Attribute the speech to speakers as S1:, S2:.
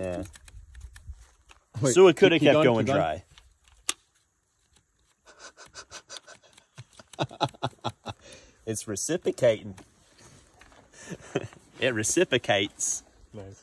S1: Yeah.
S2: Wait,
S1: so it could have kept
S2: going,
S1: going, dry. it's reciprocating. it reciprocates.
S2: Nice.